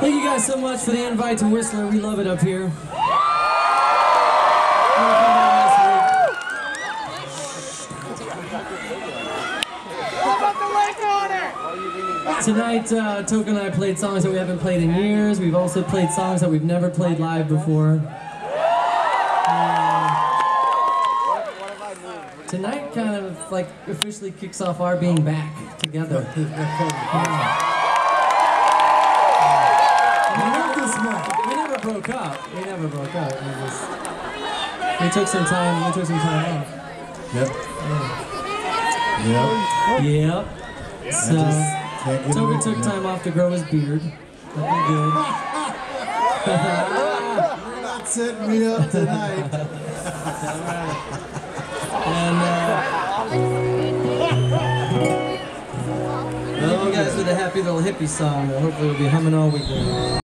guys so much for the invite to Whistler. We love it up here. Tonight, uh, Toca and I played songs that we haven't played in years. We've also played songs that we've never played live before. Uh, tonight kind of like officially kicks off our being back together. broke up. We never broke up. We just we took some time. We took some time off. Yep. Yep. Yep. So Can't Toby away took from time off to grow his beard. Looking good. You're not setting me up tonight. And uh, well, you guys with a happy little hippie song that hopefully will be humming all weekend.